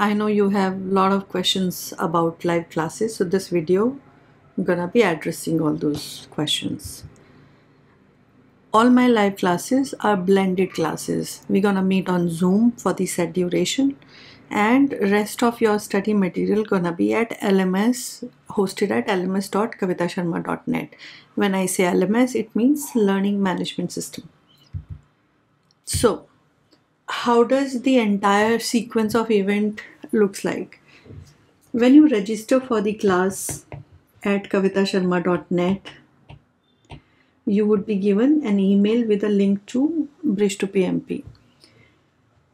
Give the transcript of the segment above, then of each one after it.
I know you have a lot of questions about live classes, so this video I'm gonna be addressing all those questions. All my live classes are blended classes. We're gonna meet on Zoom for the set duration and rest of your study material gonna be at LMS hosted at lms.kavitasharma.net. When I say LMS, it means Learning Management System. So how does the entire sequence of event looks like? When you register for the class at kavitasharma.net you would be given an email with a link to bridge to pmp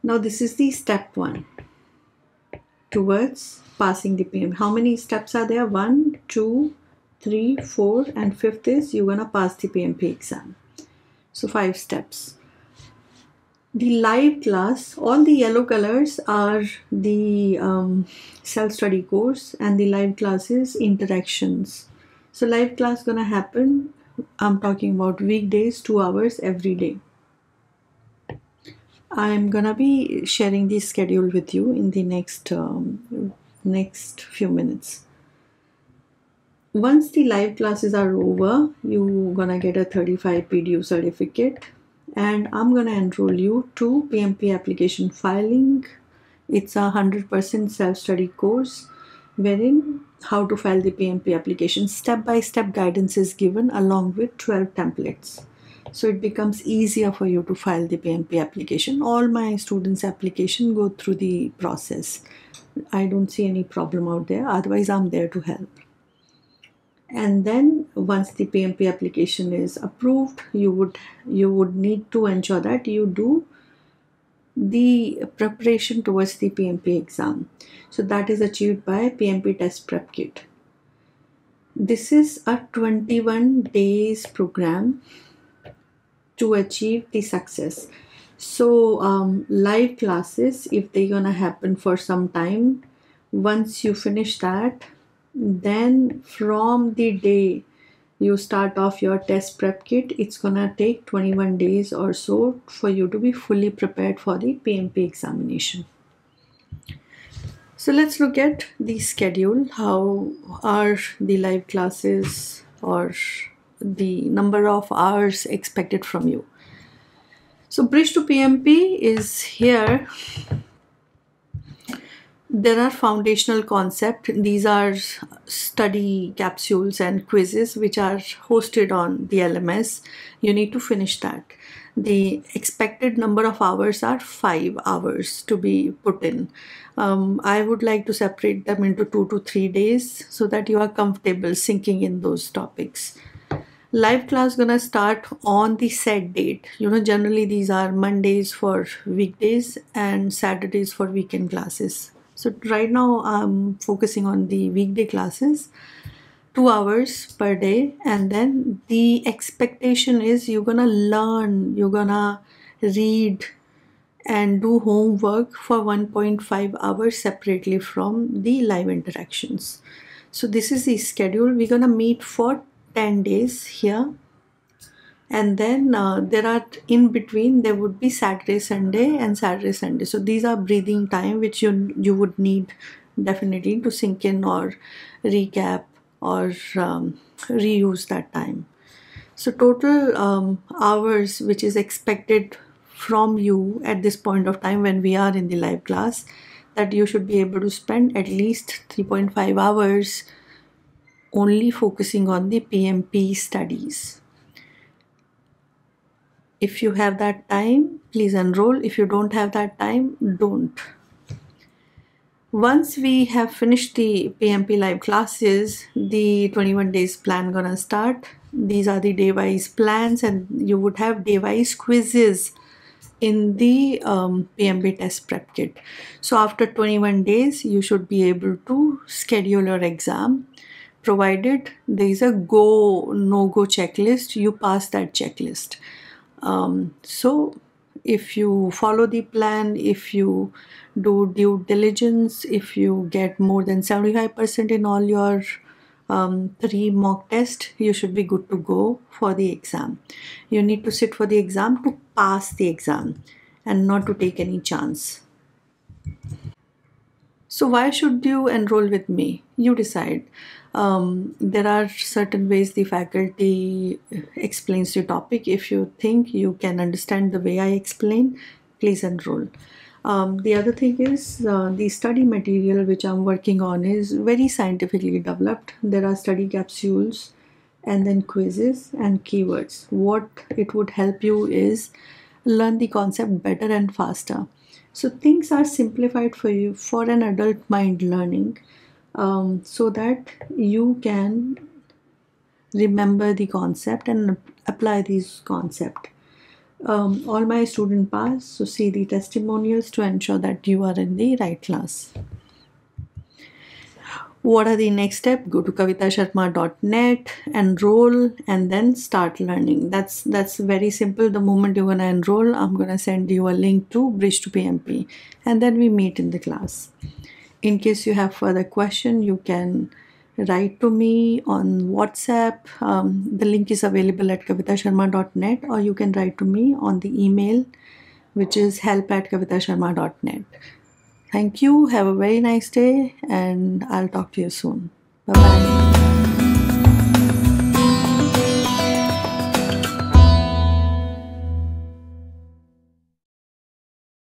now this is the step one towards passing the pm how many steps are there? One two three four and fifth is you're gonna pass the pmp exam. So five steps the live class all the yellow colors are the um, self-study course and the live classes interactions. So live class gonna happen i'm talking about weekdays two hours every day. I'm gonna be sharing the schedule with you in the next um, next few minutes. Once the live classes are over you're gonna get a 35 pdu certificate and I'm going to enroll you to PMP application filing. It's a 100% self-study course wherein how to file the PMP application. Step-by-step guidance is given along with 12 templates. So it becomes easier for you to file the PMP application. All my students' application go through the process. I don't see any problem out there. Otherwise, I'm there to help and then once the PMP application is approved you would you would need to ensure that you do the preparation towards the PMP exam. So that is achieved by PMP test prep kit. This is a 21 days program to achieve the success. So um, live classes if they're gonna happen for some time once you finish that then from the day you start off your test prep kit it's gonna take 21 days or so for you to be fully prepared for the PMP examination. So let's look at the schedule. How are the live classes or the number of hours expected from you? So bridge to PMP is here there are foundational concepts these are study capsules and quizzes which are hosted on the lms you need to finish that. The expected number of hours are five hours to be put in. Um, i would like to separate them into two to three days so that you are comfortable sinking in those topics. Live class gonna start on the set date. You know generally these are mondays for weekdays and saturdays for weekend classes so right now I'm focusing on the weekday classes, two hours per day. And then the expectation is you're gonna learn, you're gonna read and do homework for 1.5 hours separately from the live interactions. So this is the schedule. We're gonna meet for 10 days here and then uh, there are in between there would be saturday sunday and saturday sunday. So these are breathing time which you you would need definitely to sink in or recap or um, reuse that time. So total um, hours which is expected from you at this point of time when we are in the live class that you should be able to spend at least 3.5 hours only focusing on the PMP studies if you have that time please enroll. If you don't have that time don't. Once we have finished the PMP live classes the 21 days plan gonna start. These are the day wise plans and you would have day wise quizzes in the um, PMP test prep kit. So after 21 days you should be able to schedule your exam. Provided there is a go no go checklist you pass that checklist um, so if you follow the plan if you do due diligence if you get more than 75% in all your um, three mock test you should be good to go for the exam. You need to sit for the exam to pass the exam and not to take any chance so why should you enroll with me? You decide. Um, there are certain ways the faculty explains the topic. If you think you can understand the way i explain please enroll. Um, the other thing is uh, the study material which i'm working on is very scientifically developed. There are study capsules and then quizzes and keywords. What it would help you is learn the concept better and faster. So things are simplified for you for an adult mind learning um, so that you can remember the concept and apply these concept. Um, all my student pass so see the testimonials to ensure that you are in the right class what are the next step? Go to kavitasharma.net enroll and then start learning. That's that's very simple. The moment you're to enroll i'm going to send you a link to bridge to pmp and then we meet in the class. In case you have further question you can write to me on whatsapp. Um, the link is available at kavitasharma.net or you can write to me on the email which is help at kavitasharma.net Thank you. Have a very nice day, and I'll talk to you soon. Bye bye.